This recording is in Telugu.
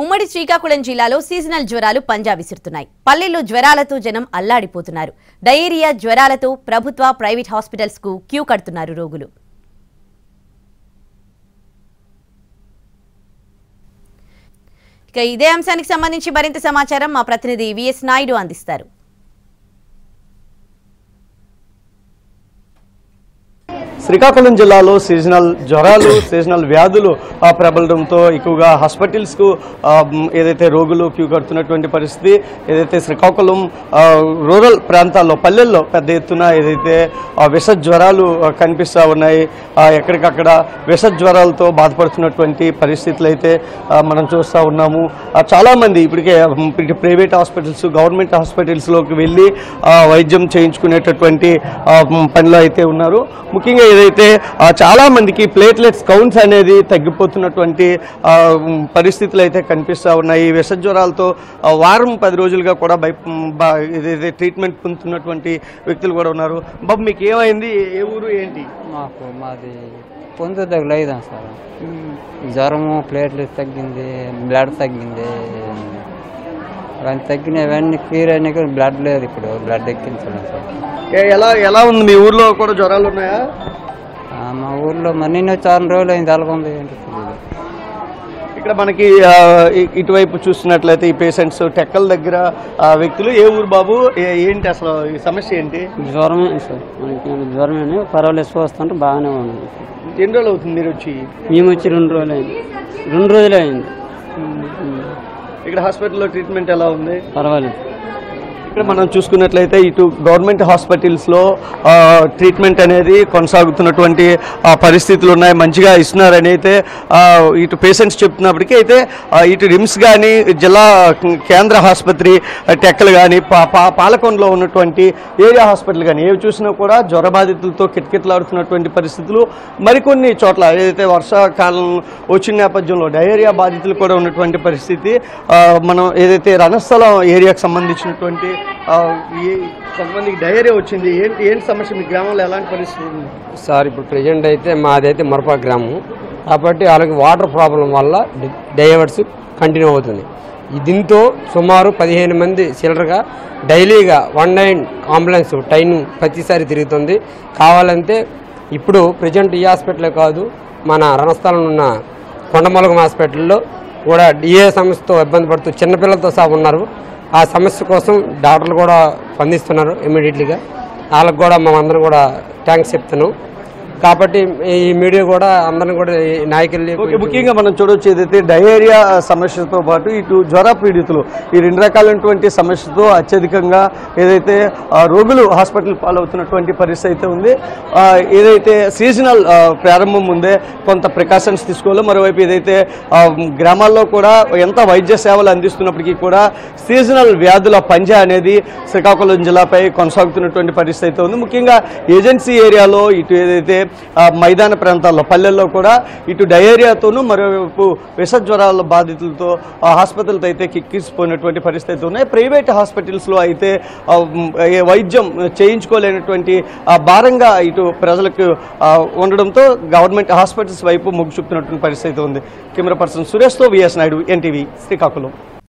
ఉమ్మడి శ్రీకాకుళం జిల్లాలో సీజనల్ జ్వరాలు పంజా విసురుతున్నాయి. పల్లెల్లో జ్వరాలతో జనం అల్లాడిపోతున్నారు. డయేరియా జ్వరాలతో ప్రభుత్వ ప్రైవేట్ హాస్పిటల్స్కు క్యూ కడుతున్నారు రోగులు. ఇక ఇదే అంశానికి సంబంధించి మరింత సమాచారం మా ప్రతినిధి విఎస్ నాయుడు అందిస్తారు. శ్రీకాకుళం జిల్లాలో సీజనల్ జ్వరాలు సీజనల్ వ్యాధులు ఆ, ప్రబలడంతో ఎక్కువగా హాస్పిటల్స్కు ఏదైతే రోగులు క్యూ కడుతున్నటువంటి పరిస్థితి ఏదైతే శ్రీకాకుళం రూరల్ ప్రాంతాల్లో పల్లెల్లో పెద్ద ఎత్తున ఏదైతే ఆ, విష జ్వరాలు కనిపిస్తూ ఉన్నాయి ఎక్కడికక్కడ విష జ్వరాలతో బాధపడుతున్నటువంటి పరిస్థితులు అయితే మనం చూస్తూ ఉన్నాము. చాలామంది ఇప్పటికే ప్రైవేట్ హాస్పిటల్స్ గవర్నమెంట్ హాస్పిటల్స్లోకి వెళ్ళి వైద్యం చేయించుకునేటటువంటి పనిలో అయితే ఉన్నారు. ముఖ్యంగా ఏదైతే ఆ, చాలా మందికి ప్లేట్లెట్స్ కౌంట్స్ అనేది తగ్గిపోతున్నటువంటి పరిస్థితులు అయితే కనిపిస్తూ ఉన్నాయి. ఈ విష జ్వరాలతో ఆ, వారం పది రోజులుగా కూడా భయ ఏదైతే ట్రీట్మెంట్ పొందుతున్నటువంటి వ్యక్తులు కూడా ఉన్నారు. బాబు మీకు ఏమైంది? ఏ ఊరు ఏంటి? మాకు మాది పొందు తగ్గలేదు సార్. జ్వరము ప్లేట్లెట్ తగ్గింది బ్లడ్ తగ్గింది. అవన్నీ తగ్గినాయి అవన్నీ క్లియర్ అయినాయి కానీ బ్లడ్ లేదు ఇప్పుడు. బ్లడ్ ఎక్కించడం సార్. ఎలా ఎలా ఉంది? మీ ఊర్లో కూడా జ్వరాలు ఉన్నాయా? మా ఊర్లో మరి నిన్న చాలా రోజులు అయింది ఏంటో తెలియదు ఇక్కడ మనకి ఆ, ఇ- ఇటువైపు చూస్తున్నట్లయితే ఈ పేషెంట్స్ టెక్కల దగ్గర ఆ, వ్యక్తులు ఏ ఊరు బాబు? ఏ- ఏంటి అసలు ఈ సమస్య ఏంటి? జ్వరమే సార్. మనకి జ్వరమే పర్వాలేదు వస్తుంటే బాగానే ఉంది. ఎన్ని రోజులు అవుతుంది మీరు వచ్చి? మేము వచ్చి రెండు రోజులు అయింది రెండు రోజులే అయింది. ఇక్కడ హాస్పిటల్లో ట్రీట్మెంట్ ఎలా ఉంది? పర్వాలేదు. ఇక్కడ మనం చూసుకున్నట్లయితే ఇటు గవర్నమెంట్ హాస్పిటల్స్లో ట్రీట్మెంట్ అనేది కొనసాగుతున్నటువంటి పరిస్థితులు ఉన్నాయి మంచిగా ఇస్తున్నారని అయితే ఇటు పేషెంట్స్ చెప్తున్నప్పటికీ అయితే ఇటు రిమ్స్ కానీ జిల్లా కేంద్ర ఆసుపత్రి టెక్కలు కానీ పా పా- పాలకొండలో ఉన్నటువంటి ఏరియా హాస్పిటల్ కానీ ఏవి చూసినా కూడా జ్వర బాధితులతో కిటకిటలాడుతున్నటువంటి పరిస్థితులు మరికొన్ని చోట్ల ఏదైతే వర్షాకాలం వచ్చిన నేపథ్యంలో డయేరియా బాధితులు కూడా ఉన్నటువంటి పరిస్థితి మనం ఏదైతే రణస్థలం ఏరియాకు సంబంధించినటువంటి కొంతమందికి డయేరియా వచ్చింది. ఏంటి ఏంటి సమస్య? మీ గ్రామంలో ఎలాంటి పరిస్థితి ఉంది సార్ ఇప్పుడు ప్రజెంట్ అయితే మాదైతే మరపా గ్రామం. కాబట్టి వాళ్ళకి వాటర్ ప్రాబ్లం వల్ల డైవర్స్ కంటిన్యూ అవుతుంది. దీంతో సుమారు పదిహేను మంది చిల్లరగా డైలీగా వన్ నైన్ అంబులెన్స్ టైం ప్రతిసారి తిరుగుతుంది. కావాలంటే ఇప్పుడు ప్రజెంట్ ఈ హాస్పిటలే కాదు మన రణస్థలం ఉన్న కొండమలగం హాస్పిటల్లో కూడా డిఏ సమస్యతో ఇబ్బంది పడుతూ చిన్నపిల్లలతో సహా ఉన్నారు. ఆ సమస్య కోసం డాక్టర్లు కూడా స్పందిస్తున్నారు ఇమీడియట్లీగా వాళ్ళకు కూడా మేమందరం కూడా థ్యాంక్స్ చెప్తున్నాం. కాబట్టి ఈ మీడియా కూడా అందరం కూడా ఓకే ముఖ్యంగా మనం చూడొచ్చు ఏదైతే డయేరియా సమస్యతో పాటు ఇటు జ్వర పీడితులు ఈ రెండు రకాలైనటువంటి సమస్యతో అత్యధికంగా ఏదైతే రోగులు హాస్పిటల్ పాలవుతున్నటువంటి పరిస్థితి అయితే ఉంది. ఏదైతే సీజనల్ ప్రారంభం ముందే కొంత ప్రికాషన్స్ తీసుకోవాలి. మరోవైపు ఏదైతే గ్రామాల్లో కూడా ఎంత వైద్య సేవలు అందిస్తున్నప్పటికీ కూడా సీజనల్ వ్యాధుల పంజా అనేది శ్రీకాకుళం జిల్లాపై కొనసాగుతున్నటువంటి పరిస్థితి అయితే ఉంది. ముఖ్యంగా ఏజెన్సీ ఏరియాలో ఇటు ఏదైతే మైదాన ప్రాంతాల్లో పల్లెల్లో కూడా ఇటు డయేరియాతోనూ మరోవైపు విష జ్వరాల బాధితులతో ఆ హాస్పిటల్తో అయితే కిక్కిసిపోయినటువంటి పరిస్థితి ఉన్నాయి. ప్రైవేట్ హాస్పిటల్స్లో అయితే వైద్యం చేయించుకోలేనటువంటి భారంగా ఇటు ప్రజలకు ఉండడంతో గవర్నమెంట్ హాస్పిటల్స్ వైపు మొగ్గు చూపుతున్నటువంటి పరిస్థితి ఉంది. Camera person సురేష్తో V S Naidu NTV Srikakulam.